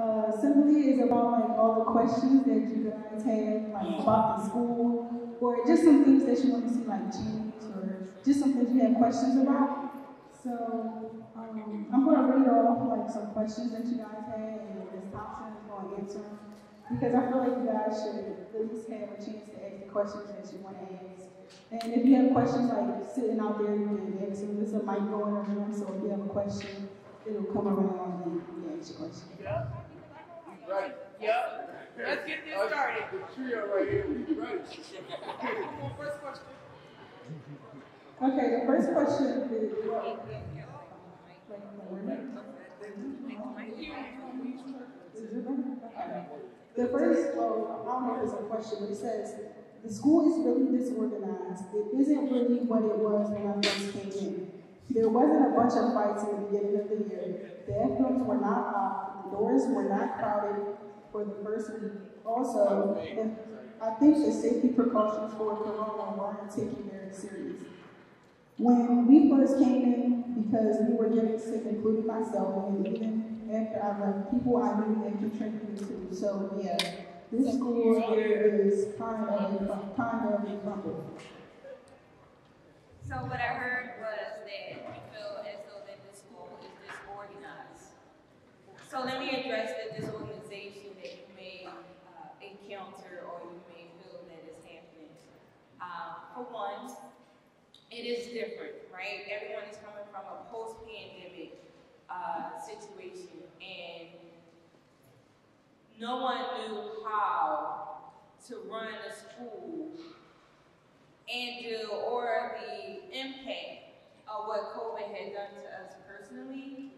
uh, simply is about like all the questions that you guys have like about the school, or just some things that you want to see like change, or just some things you have questions about. So um, I'm going to read off like some questions that you guys had, and Ms. Thompson is going to answer because I feel like you guys should at least have a chance to ask the questions that you want to ask. And if you have questions like sitting out there, you can ask them. There's a mic going around, so if you have a question, it'll come around and you ask your question. Yeah. Right. Yep. Let's get this started. The trio right here, we ready. Come on, first question. Okay, the first question is. The first, well, I don't know if it's a question, but it says, the school is really disorganized. It isn't really what it was when I first came in. There wasn't a bunch of fights in the beginning of the year. The bathrooms were not locked. The doors were not crowded for the first week. Also, I think the safety precautions for Corona weren't taken very serious. When we first came in, because we were getting sick, including myself, and even after I left, people I knew that contributed to. So yeah, this school year is kind of kind of a crumble. So what I heard was that you feel as though that the school is disorganized. So let me address the disorganization that you may uh, encounter or you may feel that is happening. Uh, for one, it is different, right? Everyone is coming from a post-pandemic uh, situation, and no one knew how to run a school and do, or the impact of what COVID had done to us personally,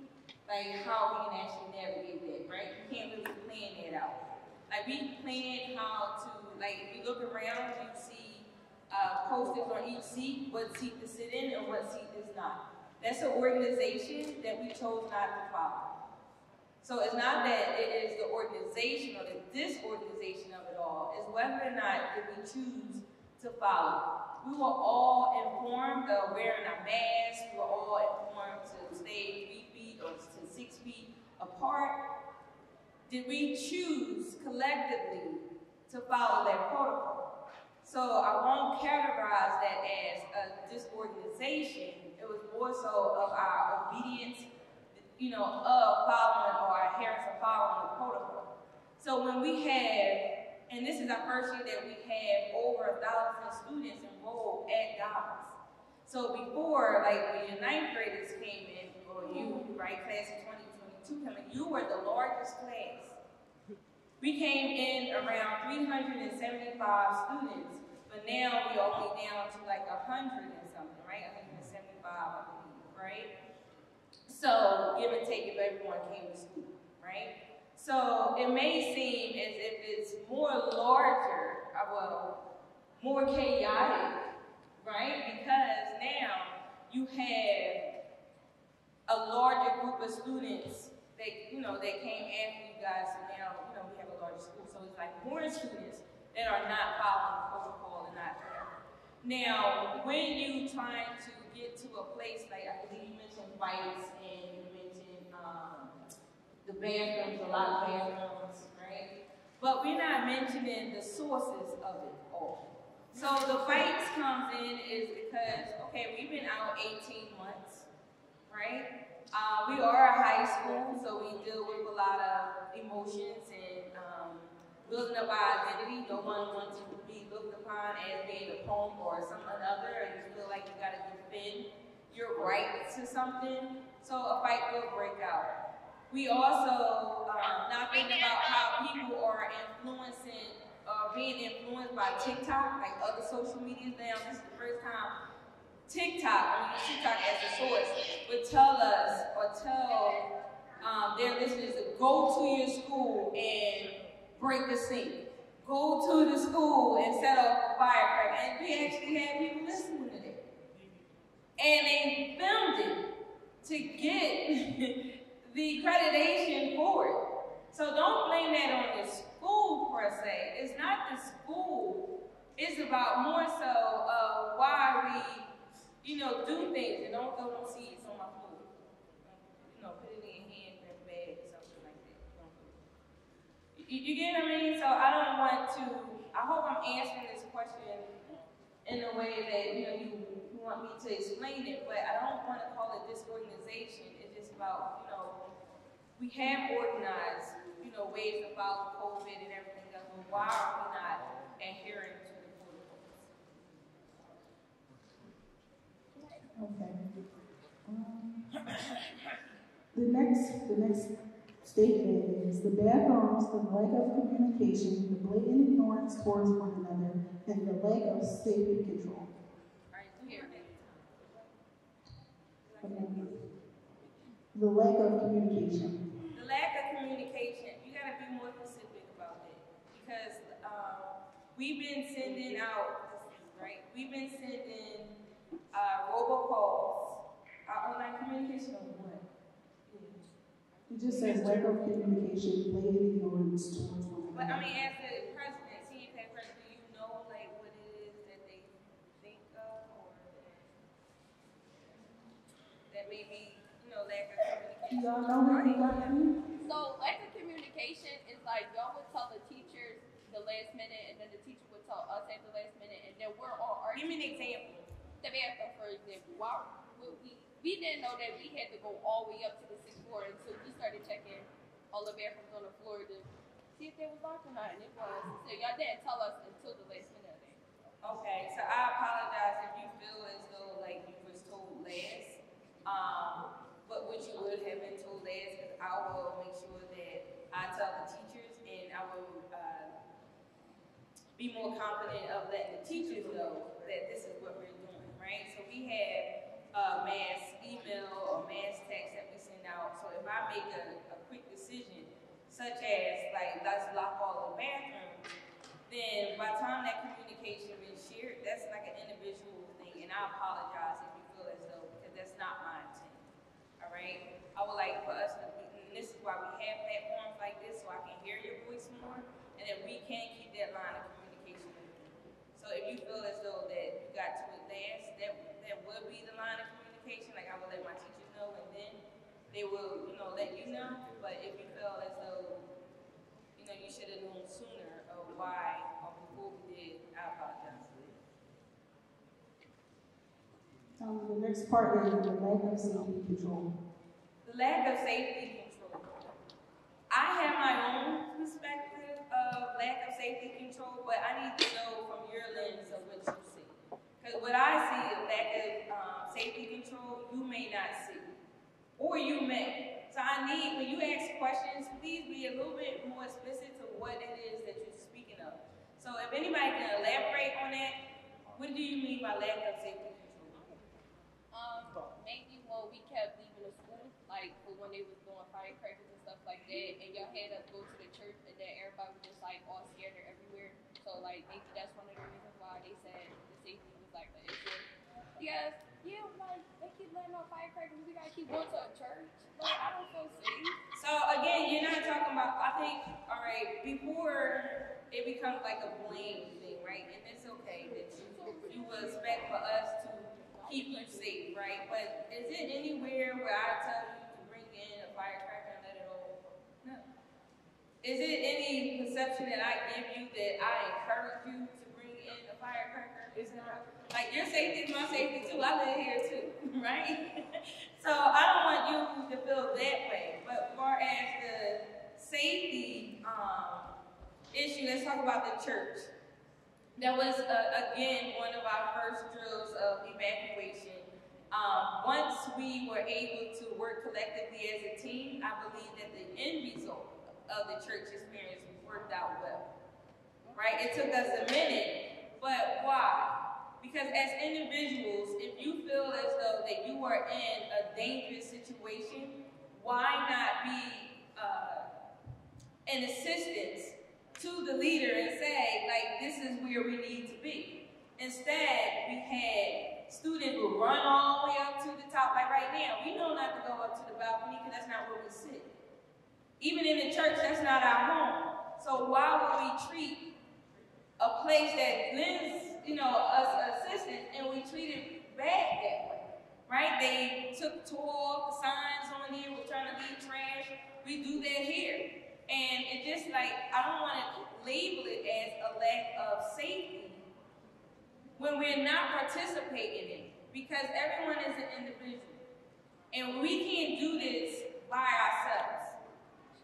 like how we can actually navigate that, right? You can't really plan that out. Like we planned how to, like if you look around, you see uh, posters on each seat, what seat to sit in and what seat is not. That's an organization that we chose not to follow. So it's not that it is the organization or the disorganization of it all, it's whether or not did we choose to follow. We were all informed of wearing our masks, we were all informed to stay three feet or six feet apart. Did we choose collectively to follow that protocol? So I won't categorize that as a disorganization it was more so of our obedience, you know, of following or our adherence of following the protocol. So when we have, and this is our first year that we had over a thousand students enrolled at Dobbins. So before, like when your ninth graders came in, you, right, class of 2022 coming, you were the largest class. We came in around 375 students, but now we're only down to like 100 and something, right? I believe, right? So, give and take if everyone came to school, right? So, it may seem as if it's more larger, uh, well, more chaotic, right? Because now you have a larger group of students they, you know, that came after you guys, so now, you know, we have a larger school. So it's like more students that are not following the protocol and not there. Now, when you trying to get to a place like I believe you mentioned fights and you mentioned um, the bathrooms, a lot of bathrooms, right? But we're not mentioning the sources of it all. So the fights comes in is because, okay, we've been out 18 months, right? Uh, we are a high school, so we deal with a lot of emotions and um, building up our identity. No one wants to be looked upon as being a punk or some another, and you feel like you got to defend your right to something, so a fight will break out. We also um, not thinking about how people are influencing, uh, being influenced by TikTok, like other social medias now. This is the first time TikTok, I mean TikTok as a source, would tell us or tell um, their listeners to go to your school and break the sink. Go to the school and set up a firecracker. And we actually had people listening to that and they filmed it to get the accreditation for it. So don't blame that on the school per se. It's not the school. It's about more so of why we, you know, do things and don't throw no seeds on my food. You know, put it in your hand, grab a bag, something like that. You, you get what I mean? So I don't want to, I hope I'm answering this question in a way that, you know, you, you want me to explain it, but I don't want to call it disorganization. It's just about, you know, we have organized, you know, ways to follow COVID and everything else, but why are we not adhering to the protocols? Okay. Um, The next, the next statement is the bad norms, the lack of communication, the blatant ignorance towards one another, and the lack of safety control. Okay. The lack of communication. The lack of communication, you gotta be more specific about it. Because, um, we've been sending out, right, we've been sending, uh, robocalls, uh, online communication on what? It just says lack of communication, blatant ignorance towards one But I mean, as the president, senior past president, do you know like what it is that they think of or that maybe, you know, lack of communication? y'all know what you got? So lack of communication is like y'all would tell the teachers the last minute, and then the teacher would tell us at the last minute, and then we're all arguing. Give arguing. me an example. The bathroom, for example. Why would we? We didn't know that we had to go all the way up to the sixth floor until we started checking all the bathrooms on the floor to see if they was locked or not, and it was. So y'all didn't tell us until the last minute. Okay, so I apologize if you feel as though like you was told last. Um, but what you would have been told last, because I will make sure that I tell the teachers and I will, uh, be more confident of letting the teachers know that this is what we're right? So we have a mass email or mass text that we send out. So if I make a, a quick decision, such as like, let's lock all the bathrooms, then by the time that communication is shared, that's like an individual thing, and I apologize if you feel as though, because that's not my intent, all right? I would like for us to, be this is why we have platforms like this, so I can hear your voice more, and that we can keep that line of communication if you feel as though that you got to it last, that, that would be the line of communication, like I would let my teachers know, and then they will, you know, let you know, but if you feel as though you know, you should have known sooner of why or before we did, I apologize. Um, the next part is the lack of safety control. The lack of safety control. I have my own perspective of of safety control, but I need to know from your lens of what you see. Because what I see is lack of um, safety control, you may not see. Or you may. So I need, when you ask questions, please be a little bit more explicit to what it is that you're speaking of. So if anybody can elaborate on that, what do you mean by lack of safety control? Um, maybe when we kept leaving the school, like for when they was doing firecrackers and stuff like that, and y'all had us go to the and everybody was just like all scared or everywhere. So like maybe that's one of the reasons why they said the safety was like an issue. Because yeah, like they keep letting off firecrackers, we gotta keep going to a church. Like I don't feel safe. So again, you're not talking about. I think all right before it becomes like a blame thing, right? And it's okay that you you would expect for us to keep you safe, right? But is it anywhere where I tell you to bring in a firecracker and let it all? No. Is it any perception that I give you that I encourage you to bring in a firecracker? It's not. Like your safety is my safety too. I live here too, right? so I don't want you to feel that way. But far as the safety um, issue, let's talk about the church. That was uh, again one of our first drills of evacuation. Um, once we were able to work collectively as a team, I believe that the end result of the church experience worked out well. Right? It took us a minute, but why? Because as individuals, if you feel as though that you are in a dangerous situation, why not be uh, an assistance to the leader and say, like, this is where we need to be. Instead, we had students who run all the way up to the top. Like right now, we know not to go up to the balcony because that's not where we sit. Even in the church, that's not our home. So why would we treat a place that lends, you know, us assistance and we treat it bad that way? Right? They took tore the signs on here, we're trying to leave trash. We do that here. And it's just like, I don't want to label it as a lack of safety when we're not participating in it. Because everyone is an individual. And we can't do this by ourselves.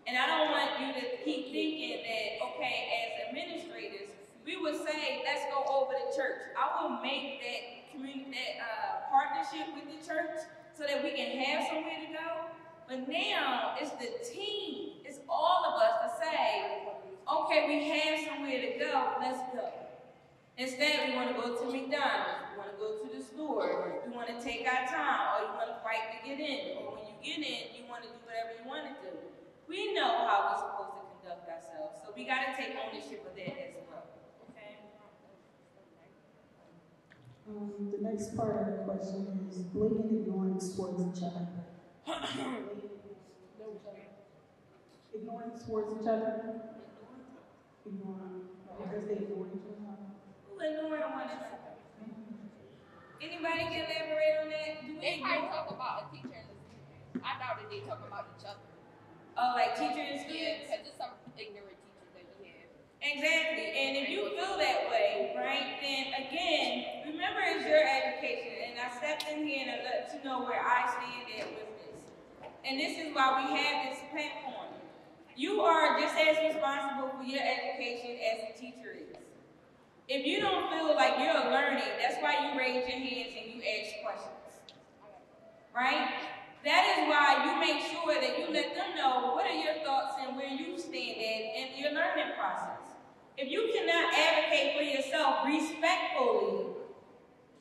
And I don't want you to keep thinking that, okay, as administrators, we would say, let's go over to church. I will make that community, that uh, partnership with the church so that we can have somewhere to go. But now it's the team, it's all of us to say, okay, we have somewhere to go, let's go. Instead, we want to go to McDonald's, we want to go to the store, we want to take our time, or you want to fight to get in, or when you get in, you want to do whatever you want to do. We know how we're supposed to conduct ourselves, so we got to take ownership of that as well. Okay? Um, the next part of the question is blatant ignorance towards each other. ignorance towards each other. Ignoring, because they ignore each other. Who ignoring one another? Anybody can elaborate on that? Do we They probably talk about a teacher and a student. I doubt that they talk about each other. Oh, like teacher and Yeah, students? there's some ignorant teachers that we have. Exactly. And if you feel that way, right, then again, remember it's your education. And I stepped in here and I let you know where I stand at with this. And this is why we have this platform. You are just as responsible for your education as a teacher is. If you don't feel like you're learning, that's why you raise your hands and you ask questions. Right? That is why you make sure that you let them know what are your thoughts and where you stand at in your learning process. If you cannot advocate for yourself respectfully,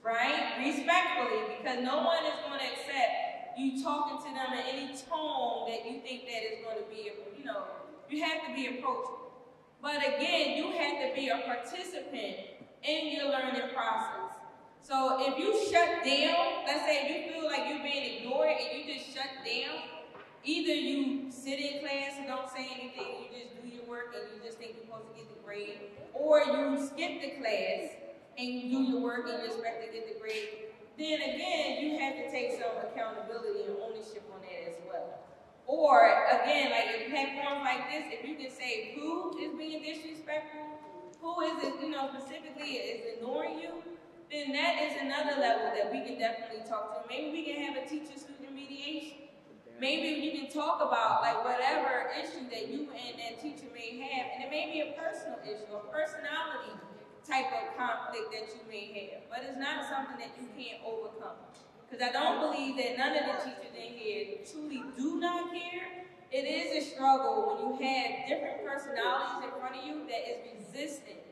right? Respectfully, because no one is going to accept you talking to them in any tone that you think that is going to be, you know, you have to be approachable. But again, you have to be a participant in your learning process. So if you shut down, let's say you feel like you're being ignored and you just shut down, either you sit in class and don't say anything, you just do your work and you just think you're supposed to get the grade, or you skip the class and you do your work and you expect to get the grade, then again, you have to take some accountability and ownership on that as well. Or again, like if you have platforms like this, if you can say who is being disrespectful, who is it, you know, specifically is ignoring you, then that is another level that we can definitely talk to. Maybe we can have a teacher-student mediation. Maybe you can talk about like whatever issue that you and that teacher may have, and it may be a personal issue, a personality type of conflict that you may have, but it's not something that you can't overcome. Because I don't believe that none of the teachers in here truly do not care. It is a struggle when you have different personalities in front of you that is resistant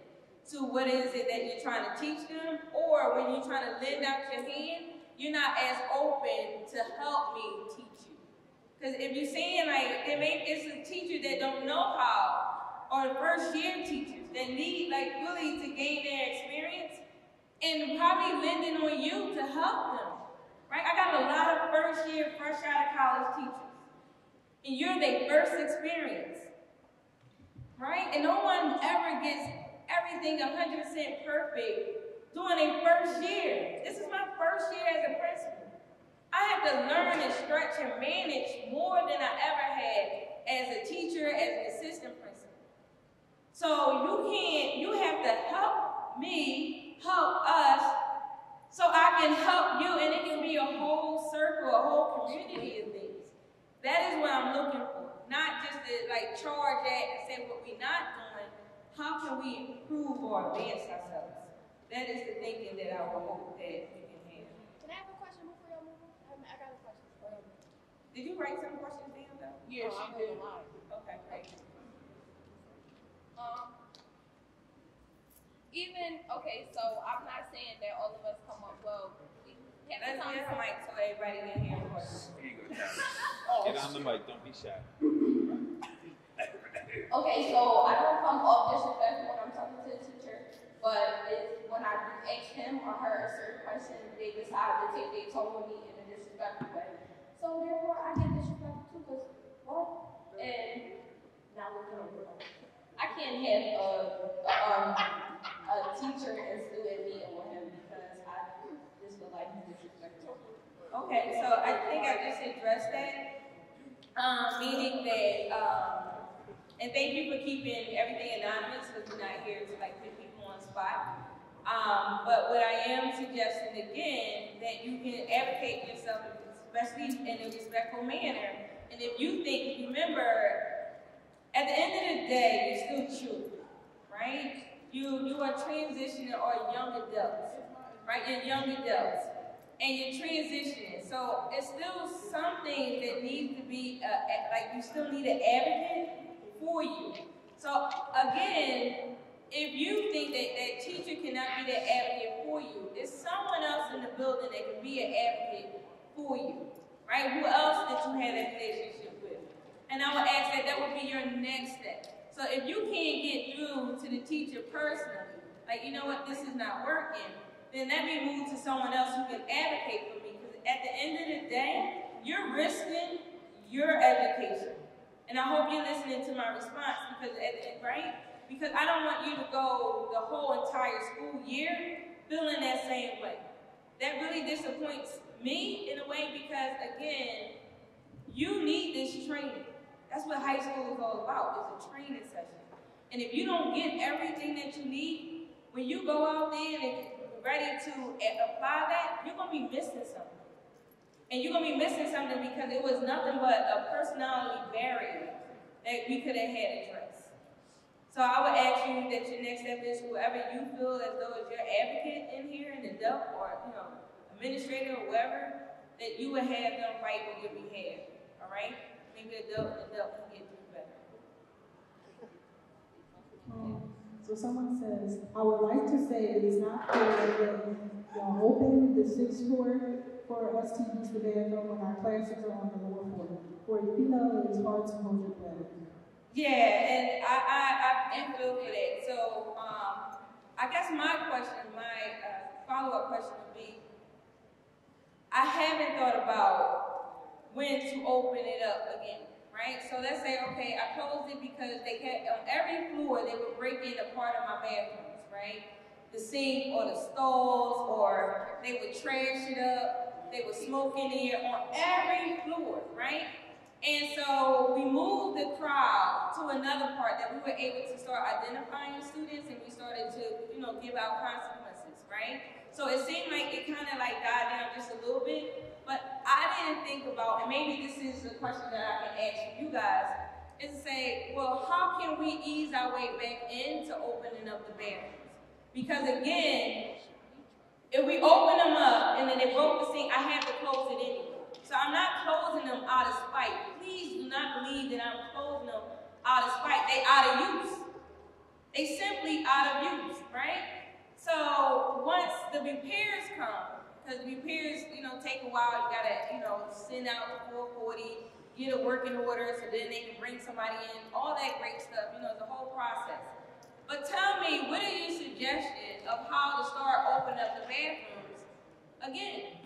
to what is it that you're trying to teach them, or when you're trying to lend out your hand, you're not as open to help me teach you. Because if you're saying like it may, it's a teacher that don't know how, or the first year teachers that need like really to gain their experience, and probably lending on you to help them. Right? I got a lot of first year, fresh out of college teachers, and you're their first experience. Right? And no one ever gets everything 100% perfect during a first year. This is my first year as a principal. I had to learn and stretch and manage more than I ever had as a teacher, as an assistant principal. So you can't, you have to help me, help us, so I can help you, and it can be a whole circle, a whole community of things. That is what I'm looking for. Not just to like charge at and say what we're not doing. How can we improve or advance ourselves? That is the thinking that I would hope that we can have. Can I have a question before y'all move on? I got a question for you. Did you write some questions down though? Yes, Oh, I she did. heard a lot. Okay, great. Um, even okay, so I'm not saying that all of us come up well. We have Let's a get the mic so everybody can hear the questions. Get on the mic, don't be shy. Okay, so I don't come off disrespectful when I'm talking to the teacher, but it's when I ask him or her a certain question, they decide to take their tone with me in a disrespectful way. So therefore, I get disrespectful too, cause what? And now we're going to I can't have a, a, um, a teacher and student meeting with him because I just feel like he's disrespectful. Okay, so I think I just addressed that. Um, meaning that, um, And thank you for keeping everything anonymous because we're not here to like put people on spot. Um, but what I am suggesting again, that you can advocate yourself, especially in a respectful manner. And if you think, remember, at the end of the day, you're still children, right? You you are transitioning or young adults, right? You're young adults, and you're transitioning. So it's still something that needs to be uh, like you still need an advocate for you. So again, if you think that that teacher cannot be that advocate for you, there's someone else in the building that can be an advocate for you, right? Who else that you have that relationship with? And I would ask that that would be your next step. So if you can't get through to the teacher personally, like you know what, this is not working, then let me move to someone else who can advocate for me. Because at the end of the day, you're risking your education. And I hope you're listening to my response because, right? because I don't want you to go the whole entire school year feeling that same way. That really disappoints me in a way because, again, you need this training. That's what high school is all about, is a training session. And if you don't get everything that you need, when you go out there and ready to eh, apply that, you're going to be missing something. And you're going to be missing something because it was nothing but a personality barrier that we could have had addressed. So I would ask you that your next step is whoever you feel as though is your advocate in here the DUP or, you know, administrator or whoever, that you would have them fight on your behalf. All right? Maybe the DUP and DUP can get through better. Um, so someone says, I would like to say it is not fair that y'all open the sixth floor for us to use the bathroom when our classes are on the lower floor. For you know, it is hard to hold your breath. Yeah, and I, I, I am feel for that. So um, I guess my question, my uh, follow-up question would be, I haven't thought about when to open it up again, right? So let's say, okay, I closed it because they kept, on every floor, they would break in a part of my bathrooms, right? The sink or the stalls, or they would trash it up, they would smoke in on every floor, right? And so we moved the crowd to another part that we were able to start identifying students and we started to, you know, give out consequences, right? So it seemed like it kind of like died down just a little bit, but I didn't think about, and maybe this is a question that I can ask you guys, is to say, well, how can we ease our way back into opening up the barriers? Because again, if we open them up and then they broke the sink, I have to close it anyway. So I'm not closing them out of spite. Please do not believe that I'm closing them out of spite. They out of use. They simply out of use, right? So once the repairs come, because repairs, you know, take a while. You gotta, you know, send out the 440, get a working order, so then they can bring somebody in. All that great stuff, you know, the whole process. But tell me, what are your suggestions of how to start opening up the bathrooms again?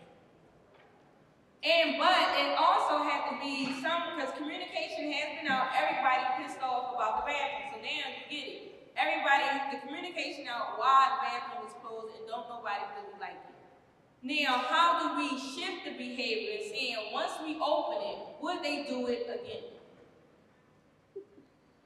And but it also had to be some because communication has been out. Everybody pissed off about the bathroom, so now you get it. Everybody, the communication out why the bathroom was closed, and don't nobody really like it. Now, how do we shift the behavior and saying once we open it, would they do it again?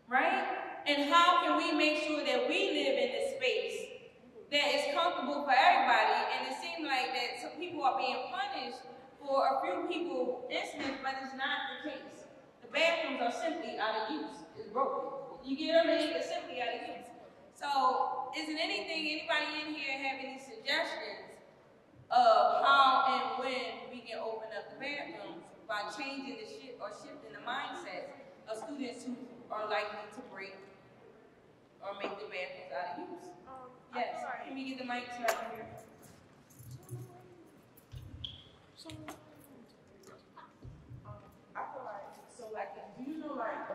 Right? And how can we make sure that we live in a space that is comfortable for everybody? And it seems like that some people are being punished for a few people incidents, but it's not the case. The bathrooms are simply out of use. It's broken. You get what I mean? It's simply out of use. So, is it anything, anybody in here have any suggestions of how and when we can open up the bathrooms by changing the shift or shifting the mindset of students who are likely to break or make the bathrooms out of use? Um, yes. Can we get the mic to here? So, um, I feel like, so like, do you know like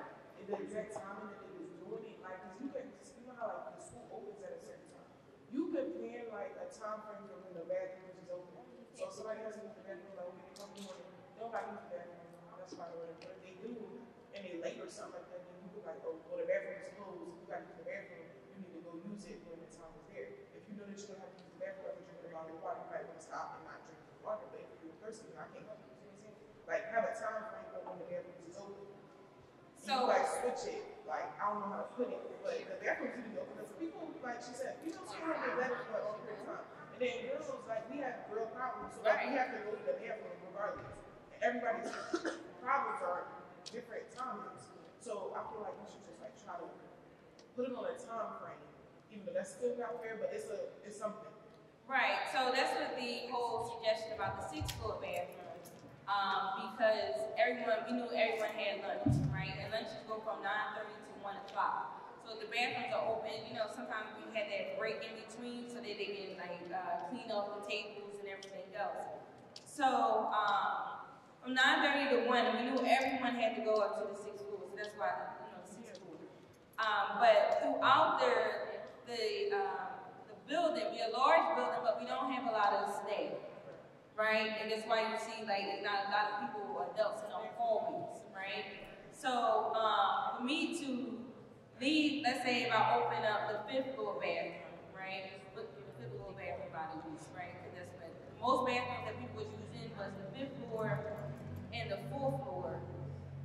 the exact timing that it was doing it? Like, cause you can, you know how like the school opens at a certain time. You can plan like a time frame for when the bathrooms is open. So if somebody has to use the bathroom, like when they come in, nobody use the bathroom. That's fine, whatever. But if they do, and they late or something like that, then you can like, oh, well, the bathroom is closed. You got to use the bathroom. You need to go use it when the time is there. If you know that you're gonna have to use the bathroom after drinking a lot of water, you might want to stop and not drink the water. But person, I can't Like have a time frame for when the airways is open. So you like switch it like, I don't know how to put it, but the bathrooms need to be open, because people, like she said, people still have their letters for a long period of time. And then girls, like, we have girl problems, so like, we have to go to the bathroom regardless. And everybody's problems are different times. So I feel like we should just like try to put it on a time frame, even though that's still not fair, but it's a, it's something. Right, so that's what the whole suggestion about the sixth floor bathroom. Um, because everyone, we knew everyone had lunch, And lunches go from nine thirty to one o'clock. So the bathrooms are open, you know, sometimes we had that break in between so that they can like, uh, clean off the tables and everything else. So, um, from nine thirty to one, we knew everyone had to go up to the sixth floor, so that's why, you know, the sixth floor. Um, but throughout the, the, um, the building, we're a large building, but we don't have a lot of staff, right? And that's why you see like not a lot of people, adults in the hallways, right? So, um, for me to leave, let's say if I open up the fifth floor bathroom, right? The fifth floor bathroom by the use, right? Because that's what most bathrooms that people was using was the fifth floor and the fourth floor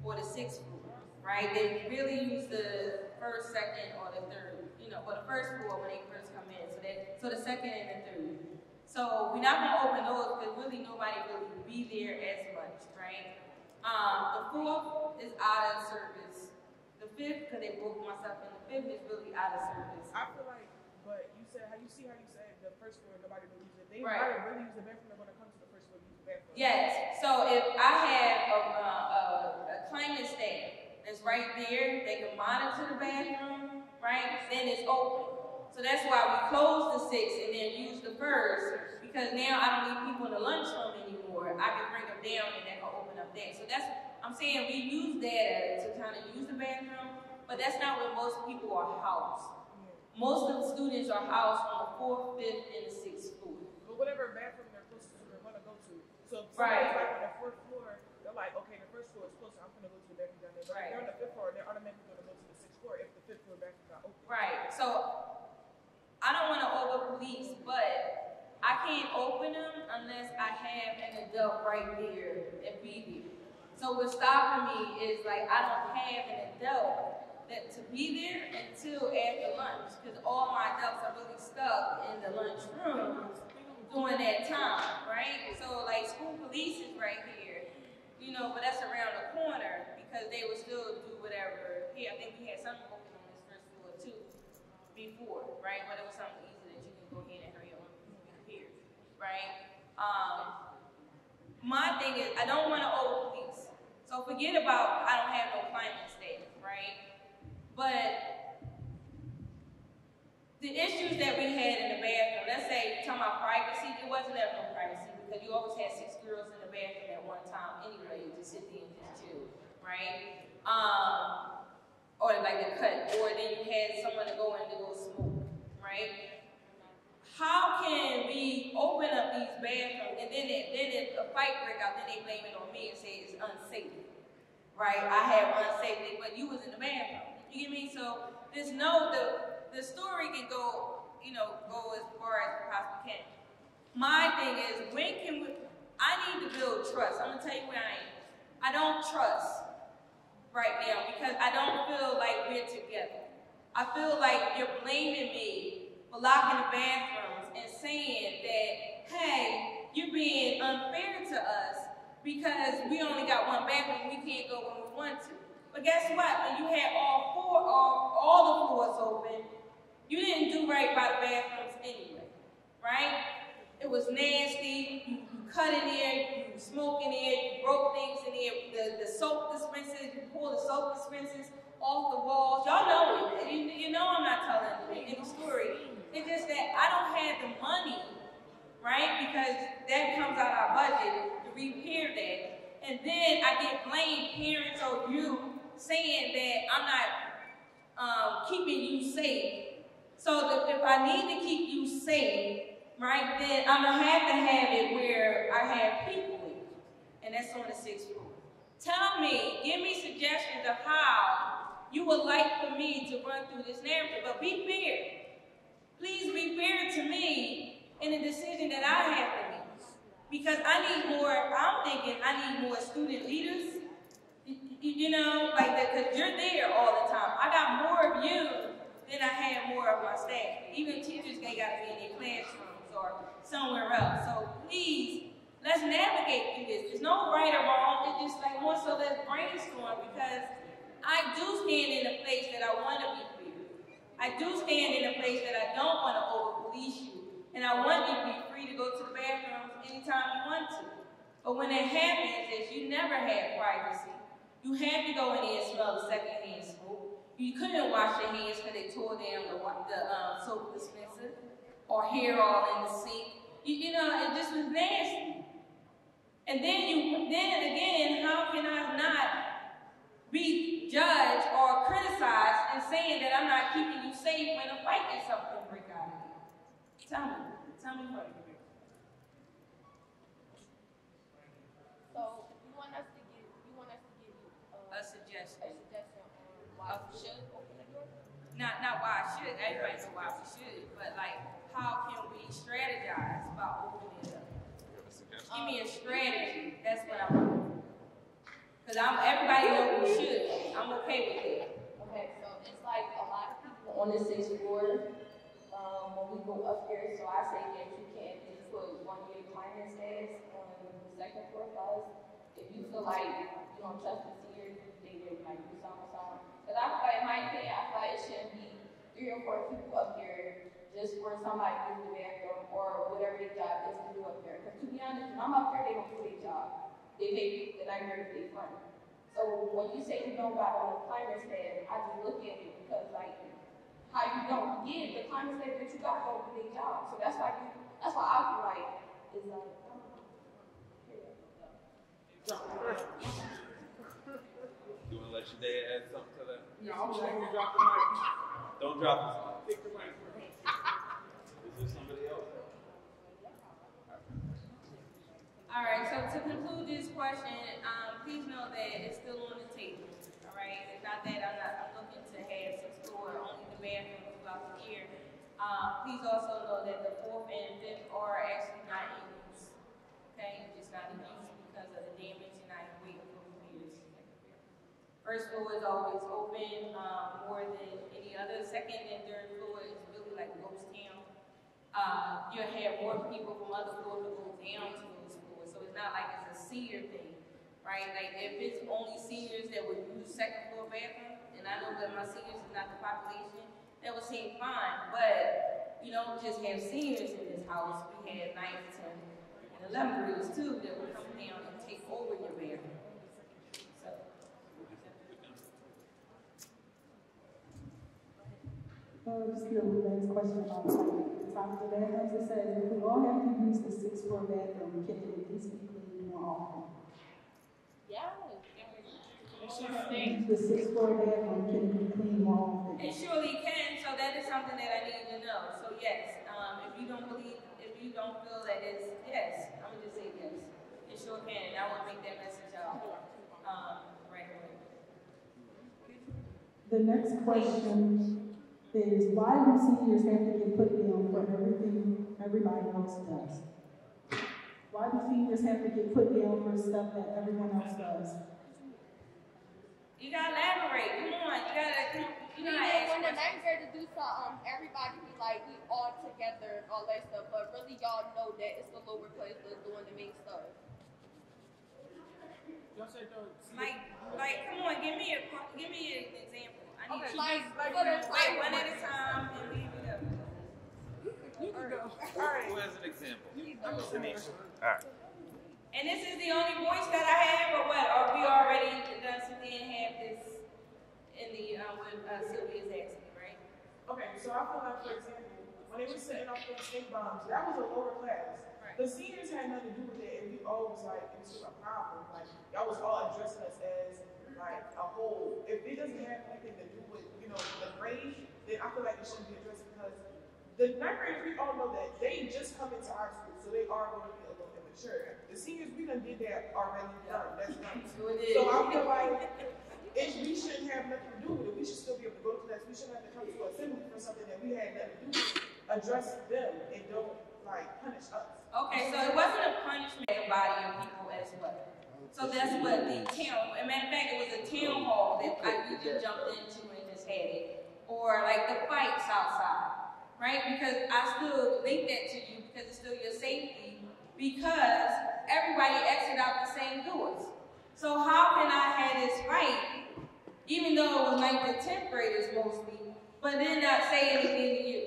or the sixth floor, right? They really use the first, second, or the third, you know, or the first floor when they first come in. So that, so the second and the third. So we're not gonna open those because really nobody really be there as much, right? Um, the fourth is out of service. The fifth, because they broke myself in, the fifth is really out of service. I feel like, but you said, how you see how you said the first floor, nobody will use it. They Right. might really use the bathroom, they're gonna come to the first floor to use the bathroom. Yes, so if I have a, a, a, a climate staff that's right there, they can monitor the bathroom, right, then it's open. So that's why we close the six and then use the first, because now I don't need people in the lunchroom anymore. I can bring them down and they can open up there. So that's, I'm saying we use that to kind of use the bathroom, but that's not where most people are housed. Most of the students are housed on the fourth, fifth, and the sixth floor. But whatever bathroom they're close to, they're gonna go to. So if Right. somebody's like on the fourth floor, they're like, okay, the first floor is close, I'm gonna go to the bathroom down there. But Right. if they're on the fifth floor, they're automatically gonna go to the sixth floor if the fifth floor bathroom's not open. Right. So I don't want to over police, but I can't open them unless I have an adult right there and be there. So what's stopping me is like I don't have an adult that to be there until after lunch because all my adults are really stuck in the lunchroom during that time, right? So like school police is right here, you know, but that's around the corner because they would still do whatever. Here, I think we had something open on this first floor too before, right? But it was something easy that you can go ahead and hurry on here, right? Um, my thing is, I don't want to over police. So forget about I don't have no climate staff, right? But the issues that we had in the bathroom, let's say talking about privacy, there wasn't ever no privacy because you always had six girls in the bathroom at one time anyway to sit there and just chill, right? Um, or like the cut, or then you had someone to go in to go smoke, right? How can we open up these bathrooms and then it, then if a fight break out, then they blame it on me and say it's unsafe, right? I have unsafety, but you was in the bathroom. You get me? So there's no the the story can go, you know, go as far as we possibly can. My thing is, when can we? I need to build trust. I'm gonna tell you where I am. I don't trust right now because I don't feel like we're together. I feel like you're blaming me for locking the bathrooms and saying that, hey, you're being unfair to us because we only got one bathroom, we can't go when we want to. But guess what? When you had all four, all, all the floors open, you didn't do right by the bathrooms anyway, right? It was nasty. You, you cut in there, you smoke in there, you broke things in there. The, the soap dispensers, you pull the soap dispensers off the walls. Y'all know it. You, you know I'm not telling any story. It's just that I don't have the money, right? Because that comes out our budget to repair that. And then I get blamed, parents or you, saying that I'm not um, keeping you safe. So if I need to keep you safe, right, then I'm gonna have to have it where I have people with. And that's on the sixth floor. Tell me, give me suggestions of how you would like for me to run through this narrative, but be fair. Please be fair to me in the decision that I have to make. Because I need more, I'm thinking I need more student leaders. You, know, like that, because you're there all the time. I got more of you than I had more of my staff. Even teachers, they got to be in their classrooms or somewhere else. So please, let's navigate through this. There's no right or wrong. It's just like more so let's brainstorm because I do stand in a place that I want to be. I do stand in a place that I don't want to over police you. And I want you to be free to go to the bathrooms anytime you want to. But when it happens is you never had privacy. You had to go in there and smell the secondhand smoke. You couldn't wash your hands because they tore down the, the um, soap dispenser or hair all in the sink. You, you know, it just was nasty. And then you, then and again, how can I not be judged or criticized and saying that I'm not keeping you safe when a fight is something break out of you? Tell me, tell me what. So you want us to give, you want us to give you uh, A a suggestion. A suggestion on why we should open the door? Not not why I should. Everybody know why we should, but like, how can we strategize about opening it up? Give me a strategy. That's what I want. Cause I'm everybody knows we should. I'm okay with it. Okay, so it's like a lot of people on the sixth floor, um, when we go up there, so I say that you can't just put one year climbing status on the second floor, cause if you feel like you don't trust the seniors, they might do something, something. Cause I feel like, in my opinion, I feel like it shouldn't be three or four people up here just for somebody to use the bathroom or whatever their job is to do up there. Cause to be honest, when I'm up there, they don't do their job. They make the nightmare they front. So when you say you don't got on the climate staff, I just look at it because like how you don't get the climate staff that you got don't do their job. So that's why you that's why I feel like is like don't. You want to let your dad add something to that? Yeah, I'm saying you drop the mic. Don't drop this. Take the mic. Is there somebody else? All right. So to conclude this question, um, please know that it's still on the table. All right. It's not that I'm not. I'm looking to have six floor only the bathrooms throughout the year. Um, please also know that the fourth and fifth are actually not in use. Okay, just not in use because of the damage and I wait for years. First floor is always open, um, more than any other. Second and third floor is really like ghost town. Uh, you'll have more people from other floors to go down to not like it's a senior thing, right? Like if it's only seniors that would use second floor bathroom, and I know that my seniors is not the population, that would seem fine, but you don't just have seniors in this house, we had ninth, tenth, and eleventh graders too, that would come down and take over your bathroom. So, Uh, just the next question top of the bathrooms, it says, if we all have to use the sixth floor bathroom, can it at least be cleaned more often? Yeah. The six floor bathroom, can be cleaned more often? It surely can, so that is something that I need to know. So yes, um, if you don't believe, if you don't feel that it's, yes, I'm gonna just say yes. It sure can, and I will make that message out, um, right away. The next question is, why do seniors have to get put down for everything everybody else does? Why do seniors have to get put down for stuff that everyone else does? You gotta elaborate, come on, you gotta, come- you You know, know, ask when the questions. ninth grade do something, um, everybody be like, we all together and all that stuff, but really y'all know that it's the lower class that's doing the main stuff. Y'all say don't. Like, like, come on, give me a, give me an example. I need Okay, you like, to like, wait like, one at a time and leave it up. You can go. All right. Who has an example? I'm a Denise. senior. All right. And this is the only voice that I have, or what? Or we already done something and have this in the, um, what uh, Sylvia's asking, right? Okay, so I feel like, for example, when they were setting off those stink bombs, that was a lower class. Right. The seniors had nothing to do with it, and we all was like into a problem. Like y'all was all addressing us as like a whole. If it doesn't have anything to do with you know the grade, then I feel like it shouldn't be addressed because the ninth graders we all know that they just come into our school, so they are going to be a little immature. The seniors we done did that already done. That's done. So it is. So I feel like it, we shouldn't have nothing to do with it. We should still be able to go to class. We shouldn't have to come to assembly for something that we had nothing to do with. Address them and don't like punish us. Okay, so it wasn't a punishment of body of people as well. So that's what the town, and matter of fact, it was a town hall that I you jumped into Or like the fights outside, right? Because I still link that to you because it's still your safety because everybody exit out the same doors. So how can I have this fight, even though it was like the 10th graders mostly, but then not say anything to you?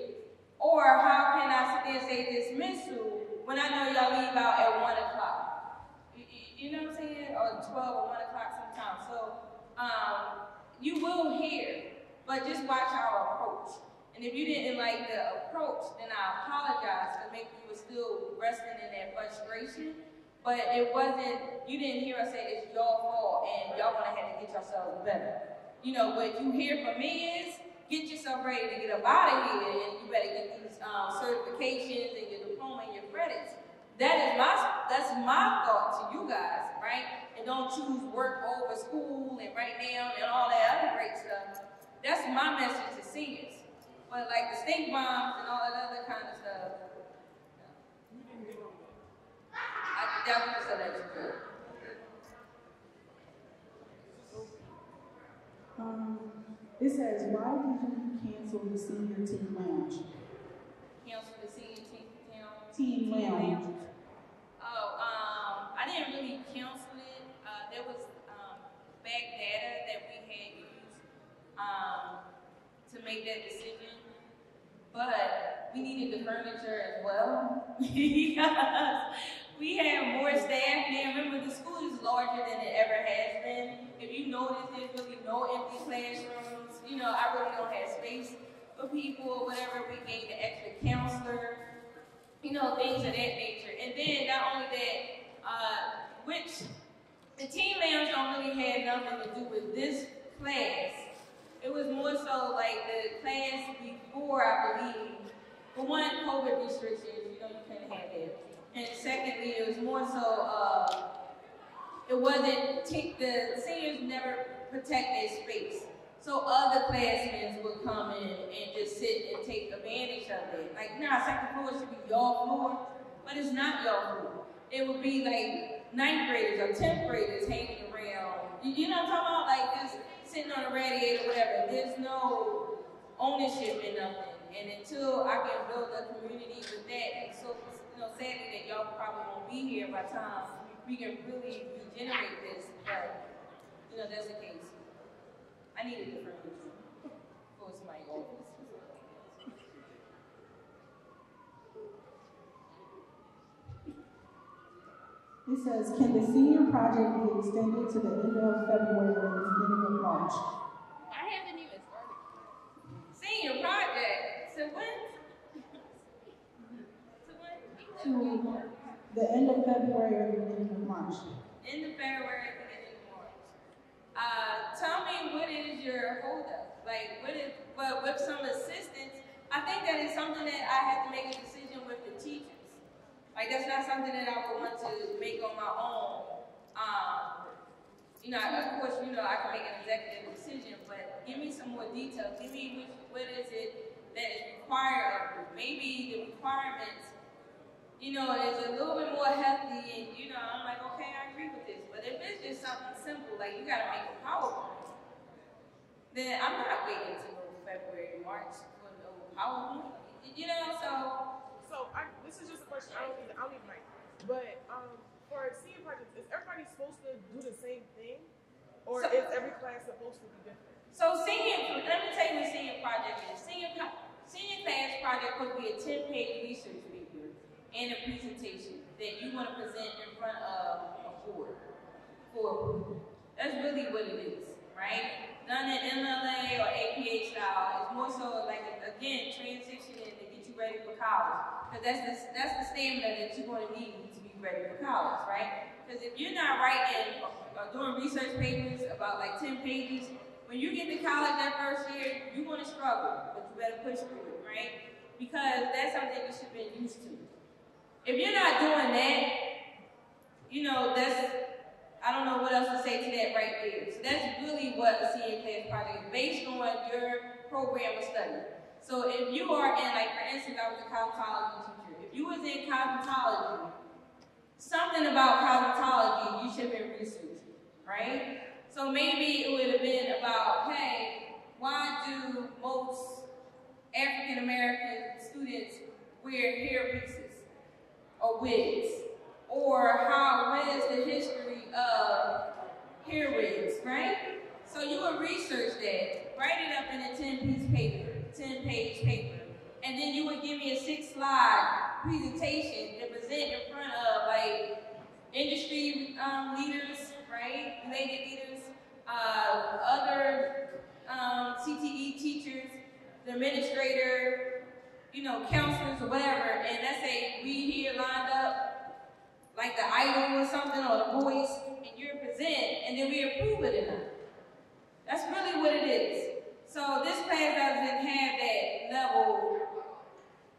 Or how can I sit there and say dismissal when I know y'all leave out at 1 o'clock? You, you, know what I'm saying? Or 12 or 1 o'clock sometimes. So um, you will hear, but just watch our approach. And if you didn't like the approach, then I apologize because maybe you were still resting in that frustration. But it wasn't, you didn't hear us say it's your fault and y'all gonna have to get yourselves better. You know, what you hear from me is get yourself ready to get up out of here and you better get these um, certifications and your diploma and your credits. That is my that's my thought to you guys, right? And don't choose work over school and right now and all that other great stuff. That's my message to seniors. But like the stink bombs and all that other kind of stuff, I definitely said that you could. Um, it says, why did you cancel the senior team lounge? Cancel the senior team, Team lounge. Oh, um, I didn't really cancel it. Uh, there was um, back data that we had used um, to make that decision. But we the furniture as well because we had more staff there. Remember, the school is larger than it ever has been. If you notice, there's really no empty classrooms. You know, I really don't have space for people or whatever. We gave the extra counselor, you know, things of that nature. And then not only that, uh, which the team lounge don't really have nothing to do with this class. It was more so like the class before, I believe. For one, COVID restrictions, you know, you couldn't have it. And secondly, it was more so, uh, it wasn't, the seniors never protect their space. So other classmates would come in and just sit and take advantage of it. Like, nah, second floor should be your floor, but it's not your floor. It would be like ninth graders or tenth graders hanging around. You, you know what I'm talking about? Like just sitting on a radiator, whatever. There's no ownership in nothing. And until I can build a community with that, so you know, sadly that y'all probably won't be here by time we can really regenerate this, but you know, that's the case. I need a different for my office. It says, can the senior project be extended to the end of February or the beginning of March? I haven't even started. Senior project. So when? So when? To the end of February or the beginning of March? End of February, beginning of March. Uh, tell me what is your holdup? Like, what is, but with some assistance, I think that is something that I have to make a decision with the teachers. Like that's not something that I would want to make on my own. Um, you know, of course, you know I can make an executive decision, but give me some more details. Give me which, what is it that is required. Maybe the requirements, you know, is a little bit more hefty, and you know, I'm like, okay, I agree with this. But if it's just something simple, like you got to make a PowerPoint, then I'm not waiting until February, March for no PowerPoint. You know, so So I, this is just a question. I don't even, I don't even like. But um, for senior projects, is everybody supposed to do the same thing, or So- is every class supposed to be different? So senior, let me tell you what senior project is. Senior, senior class project would be a ten-page research paper and a presentation that you want to present in front of a board for approval. That's really what it is, right? Done in MLA or APA style. It's more so like again transitioning to get you ready for college, because that's the that's the stamina that you're going to need to be ready for college, right? Because if you're not writing or, doing research papers about like ten pages, when you get to college that first year, you're going to struggle, but you better push through it, right? Because that's something you should have been used to. If you're not doing that, you know, that's, I don't know what else to say to that right there. So that's really what a senior class project is based on your program of study. So if you are in, like for instance, I was a cosmetology teacher. If you was in cosmetology, something about cosmetology you should have been researching, right? So maybe it would have been about hey, why do most African American students wear hair pieces or wigs? Or how, what is the history of wigs, right? So you would research that, write it up in a 10 piece paper, 10 page paper, and then you would give me a six slide presentation to present in front of like industry um, leaders, right? Related leaders, uh, other um, CTE teachers, the administrator, you know, counselors or whatever, and let's say we here lined up like the idol or something or the voice, and you're present, and then we approve it or not. That's really what it is. So this class doesn't have that level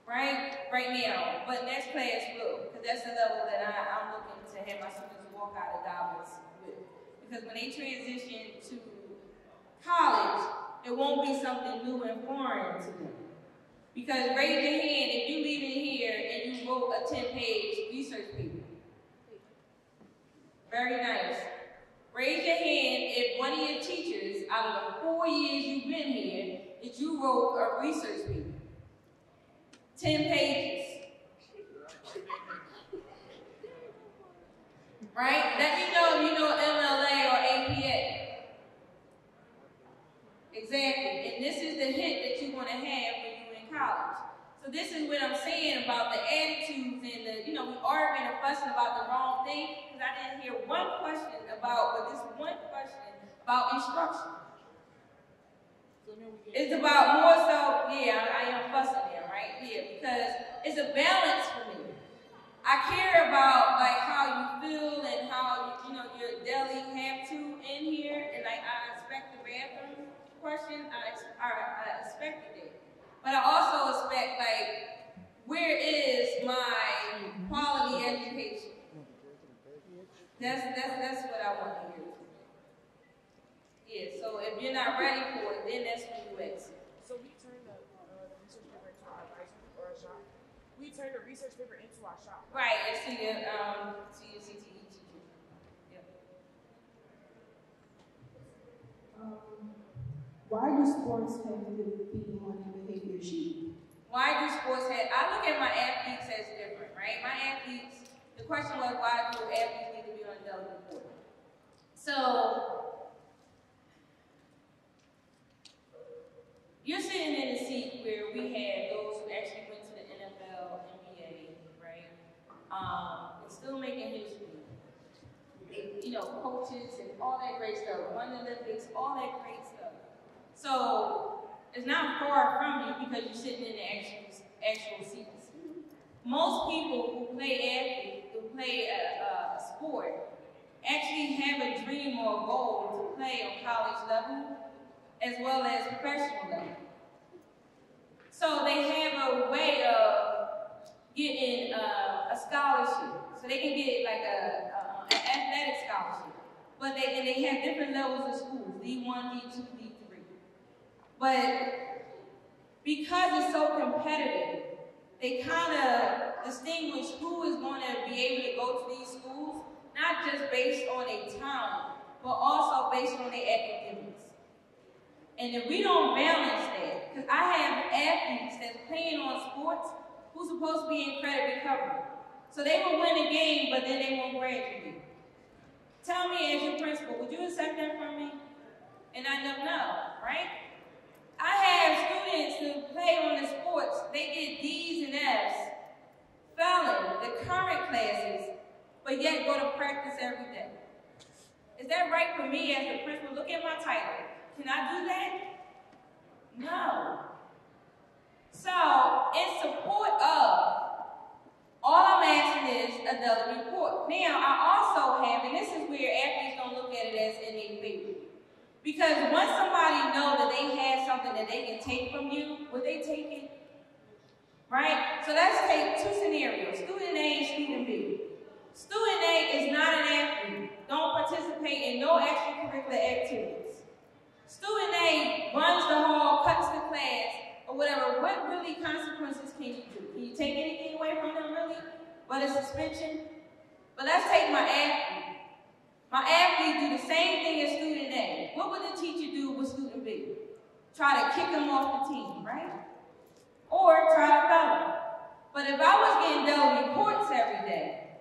right right now, but next class will, because that's the level that I, I'm looking to have my students walk out of Dobbins with. Because when they transition to college, it won't be something new and foreign to them. Because raise your hand if you leave in here and you wrote a 10-page research paper. Very nice. Raise your hand if one of your teachers, out of the four years you've been here, that you wrote a research paper. 10 pages. Right? Let me know if you know MLA or APA. Exactly. And this is the hint that you want to have when you're in college. So this is what I'm saying about the attitudes and the, you know, we arguing and fussing about the wrong thing because I didn't hear one question about, but this one question about instruction. It's about more so, yeah, I, am fussing there, right? Yeah, because it's a balance for me. I care about like how you feel and how you know your deli have to in here, and like I expect the bathroom question, I, I, I expected but I also expect like where is my quality education? That's that's that's what I want to hear. Yeah, so if you're not ready for it, then that's when you exit. So we turn the, uh, research paper into our or a shop. We turn the research paper into our shop. Right, and see um see CTE teacher. Yep. Um, why do sports have to be on behavior sheet? Why do sports have I look at my athletes as different, right? My athletes the question was why do athletes need to be on delegate board? So you're sitting in a seat where we had those who actually went to the NFL, NBA, right? Um, and still making history. You know, coaches and all that great stuff, won the Olympics, all that. So it's not far from you because you're sitting in the actual actual seats. Most people who play athlete, who play a, a sport, actually have a dream or a goal to play on college level as well as professional level. So they have a way of getting uh, a scholarship. So they can get like a, a, an athletic scholarship. But they and they have different levels of schools, D1, D2, D3. But because it's so competitive, they kind of distinguish who is going to be able to go to these schools, not just based on a talent, but also based on their academics. And if we don't balance that, because I have athletes that's playing on sports who's supposed to be in credit recovery. So they will win a game, but then they won't graduate. Tell me as your principal, would you accept that from me? And I know no, right? I have students who play on the sports, they get D's and F's, failing the current classes, but yet go to practice every day. Is that right for me as the principal? Look at my title. Can I do that? No. So, in support of, all I'm asking is a Della report. Now, I also have, and this is where athletes don't look at it as in a favor. Because once somebody know that they have something that they can take from you, would they take it? Right? So let's take two scenarios, student A and student B. Student A is not an athlete, don't participate in no extracurricular activities. Student A runs the hall, cuts the class, or whatever. What really consequences can you do? Can you take anything away from them, really? But a suspension? But let's take my athlete. My athlete do the same thing as student A. What would the teacher do with student B? try to kick him off the team, right? Or try to fail him. But if I was getting daily reports every day,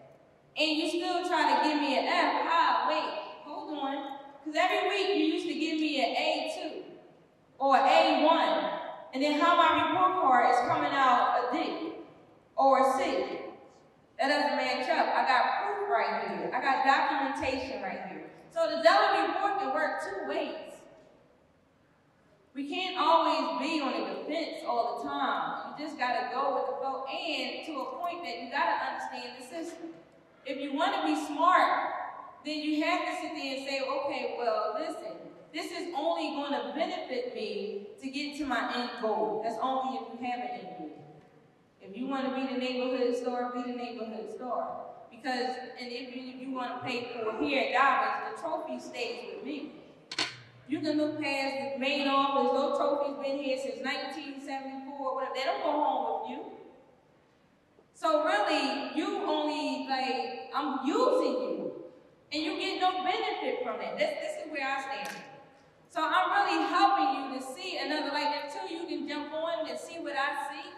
and you still try to give me an F, ah, wait, hold on. Because every week you used to give me an A2 or an A1, and then how my report card is coming out a D or a C. That doesn't match up. I got right here. I got documentation right here. So the daily report can work two ways. We can't always be on the defense all the time. You just got to go with the flow and to a point that you got to understand the system. If you want to be smart, then you have to sit there and say, okay, well, listen, this is only going to benefit me to get to my end goal. That's only if you have an end goal. If you want to be the neighborhood store, be the neighborhood store. Because, and if you, you want to pay for here at Dobbins, the trophy stays with me. You can look past the main office, those trophies been here since 1974, whatever. They don't go home with you. So really, you only, like, I'm using you. And you get no benefit from it. This, this is where I stand. So I'm really helping you to see another, like, until you can jump on and see what I see,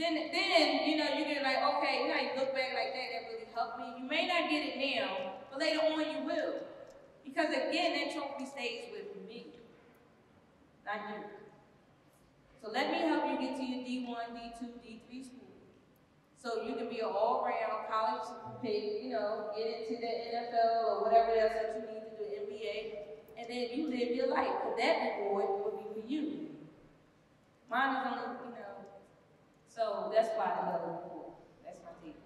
then, then you know, you get like, okay, you know, you look back like that, that really helped me. You may not get it now, but later on you will. Because again, that trophy stays with me, not you. So let me help you get to your D1, D2, D3 school. So you can be an all-round college pick, you know, get into the NFL or whatever else that you need to do, NBA, and then you live your life. Because that reward will be for you. Mine is only, you know, so that's why the level four. That's my take.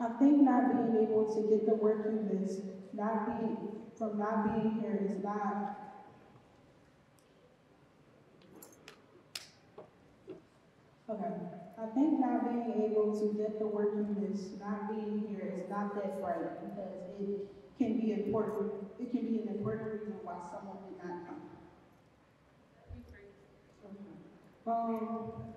I think not being able to get the work you miss, not being, from not being here is not, okay. I think not being able to get the work you miss, not being here is not that right because it can be important, it can be an important reason why someone did not come. Um,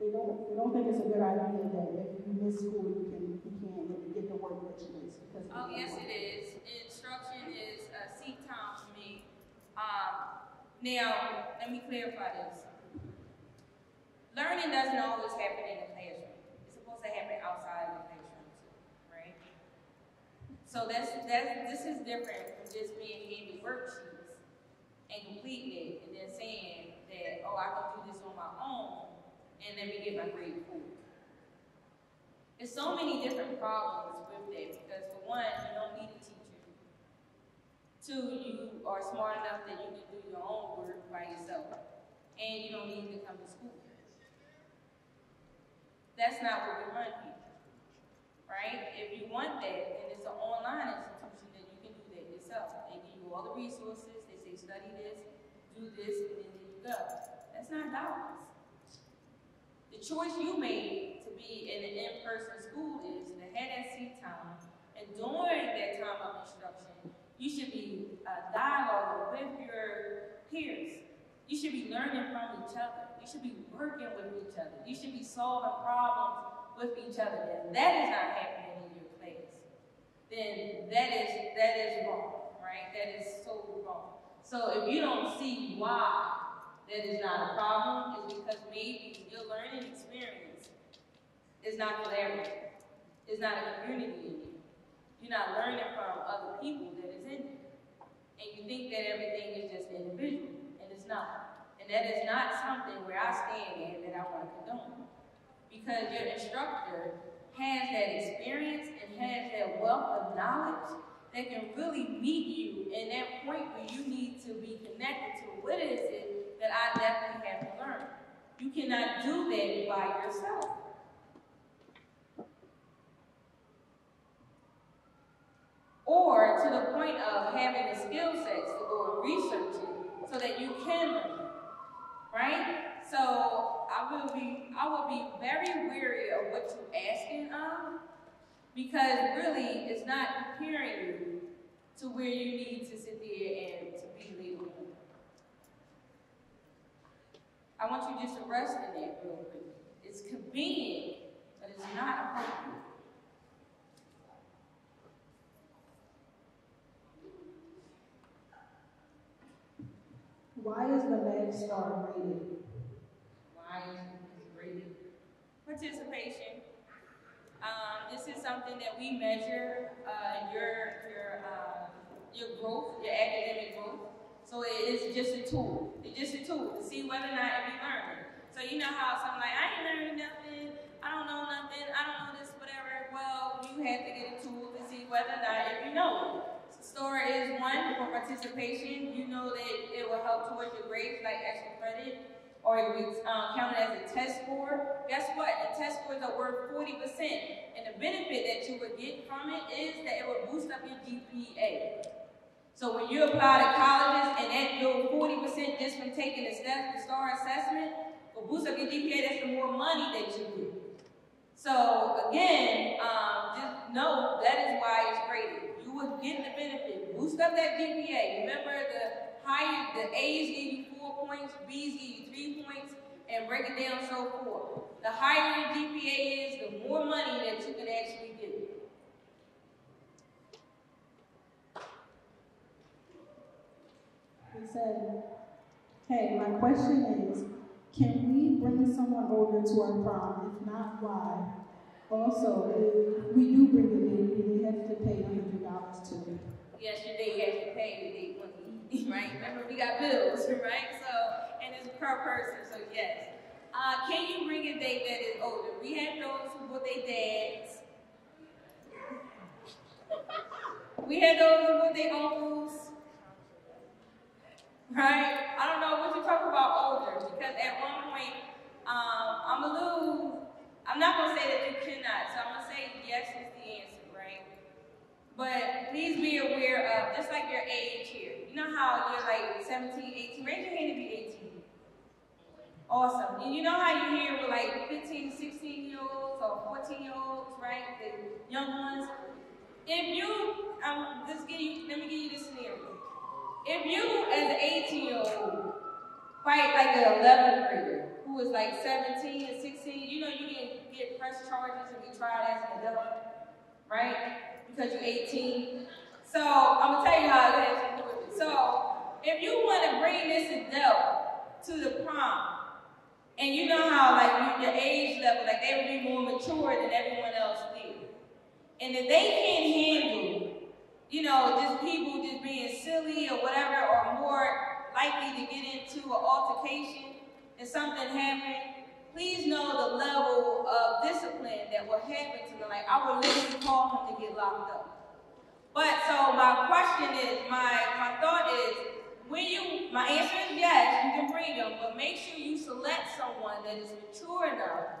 they don't, they don't think it's a good idea that if you miss school, you can, you can't really get the work that you miss because. Oh, yes, it is. Instruction is a seat time for me. Um, now, let me clarify this. Learning doesn't always happen in the classroom. It's supposed to happen outside of the classroom too, right? So that's, that's, this is different from just being handed worksheets and completing it and then saying that, oh, I can do this on my own and let me get my grade full. There's so many different problems with that because for one, you don't need a teacher. Two, you are smart enough that you can do your own work by yourself. And you don't need to come to school. That's not what we want here. Right? If you want that, then it's an online institution that you can do that yourself. They give you all the resources, they say study this, do this, and then go. That's not dollars. The choice you made to be in an in-person school is to have that seat time, and during that time of instruction, you should be uh, dialoguing with your peers. You should be learning from each other. You should be working with each other. You should be solving problems with each other. If that is not happening in your class, then that is that is wrong, right? That is so wrong. So if you don't see why that is not a problem, is because maybe your learning experience is not collaborative. It's not a community in you. You're not learning from other people that is in you. And you think that everything is just individual, and it's not. And that is not something where I stand in that I want to condone. Because your instructor has that experience and has that wealth of knowledge that can really meet you in that point where you need to be connected to what is it that I definitely have to learn. You cannot do that by yourself. Or to the point of having the skill sets to go and research it so that you can learn. Right? So I will be I will be very weary of what you're asking of because really it's not preparing you to where you need to sit there and to be later on. I want you just to rest in that real quick. It's convenient, but it's not appropriate. Why is the Mag Star rated? Why is it graded? Participation. Um, this is something that we measure uh, your your uh, your growth, your academic growth. So it is just a tool. It's just a tool to see whether or not you learn. So you know how some like I ain't learning nothing. I don't know nothing. I don't know this whatever. Well, you have to get a tool to see whether or not if you know it. STORA is one for participation. You know that it will help towards your grades, like extra credit, or it be um, as a test score. Guess what? The test scores are worth 40%. And the benefit that you would get from it is that it will boost up your GPA. So when you apply to colleges and that your 40% just from taking the STEP, the STAR assessment, will boost up your GPA, that's the more money that you get. So again, um, just know that is why it's graded. You will get the benefit. Boost up that GPA. Remember the higher the A's give you four points, B's give you three points, and break it down so forth. The higher your GPA is, the more money that you can actually get. Said, hey, my question is, can we bring someone over to our prom? If not, why? Also, if we do bring a baby, we have to pay hundred dollars to it. Yesterday, you to pay the day when we right? Remember, we got bills, right? So, and it's per person, so yes. Uh, can you bring a date that is older? We have those who put their dads. We had those who put their uncles. Right? I don't know what you talk about older because at one point, um, I'm a little, I'm not going to say that you cannot, so I'm going to say yes is the answer, right? But please be aware of, just like your age here, you know how you're like 17, 18, raise your hand to be 18. Awesome. And you know how you hear with like 15, 16 year olds or 14 year olds, right? The young ones. If you, um, just give let me give you this scenario. If you, as an 18 year old, fight like an 11th grader who is like 17 and 16, you know you can get press charges and be tried as an adult, right? Because you're 18. So I'm gonna tell you how it it. So if you want to bring this adult to the prom, and you know how like you, your age level, like they would be more mature than everyone else did. And if they can't handle, you know, just people just being silly or whatever, or more likely to get into an altercation and something happen, please know the level of discipline that will happen to them. Like I would literally call him to get locked up. But so my question is, my my thought is, when you, my answer is yes, you can bring them, but make sure you select someone that is mature enough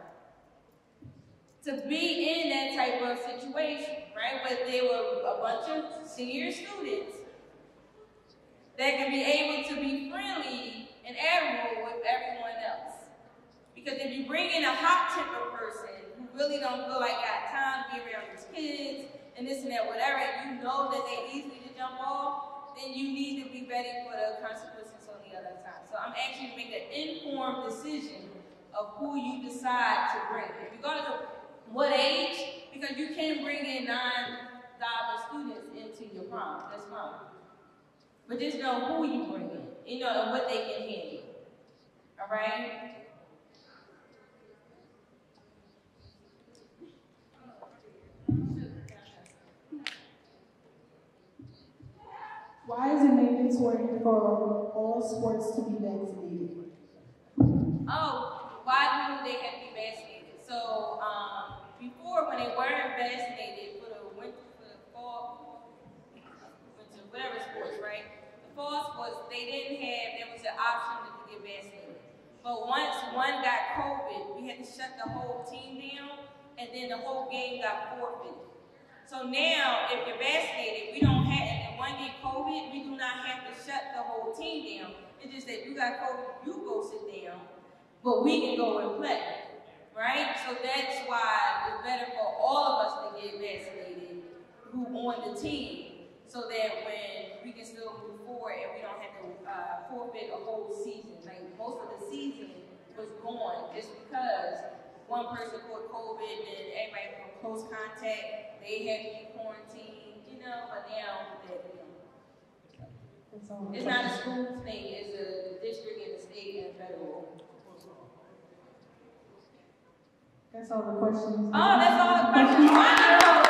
to be in that type of situation, right? But there were a bunch of senior students that can be able to be friendly and admirable with everyone else. Because if you bring in a hot-tempered person who really don't feel like got time to be around his kids and this and that, whatever, and you know that they easily to jump off, then you need to be ready for the consequences on the other side. So I'm asking you to make an informed decision of who you decide to bring. Regardless of what age, because you can't bring in non-diverse students into your prom. That's fine. But just know who you bring in, you know, and what they can handle. All right? Why is it mandatory for all sports to be vaccinated? Oh, why do they have to be vaccinated? So, um, before when they weren't vaccinated for the winter, for the fall, winter, whatever sports, right? The fall sports, they didn't have, there was an option to get vaccinated. But once one got COVID, we had to shut the whole team down, and then the whole game got forfeited. So now, if you're vaccinated, we don't have, and one get COVID, we do not have to shut the whole team down. It's just that you got COVID, you go sit down, but we can go and play, right? So that's why it's better for all of us to get vaccinated who on the team, so that when we can still move forward and we don't have to uh, forfeit a whole season. Like most of the season was gone just because one person caught COVID and everybody from close contact, they had to be quarantined, you know, but now that, you know. That's That's all. It's not a school thing, it's a district and a state and federal. That's all the questions. Oh, that's all the questions. Wonderful.